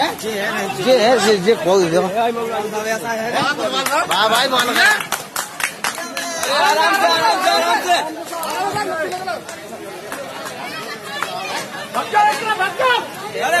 जे है जे जे खोल दो भाई भाई मान गए आराम से आराम से आराम से अरे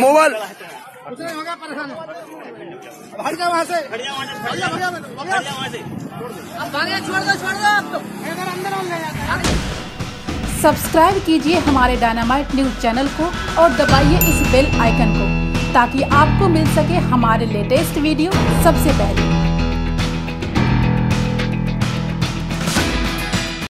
मोबाइल सब्सक्राइब कीजिए हमारे डायनामाइट न्यूज़ चैनल को और दबाइए इस बेल आइकन को, ताकि आपको मिल सके हमारे लेटेस्ट वीडियो सबसे पहले।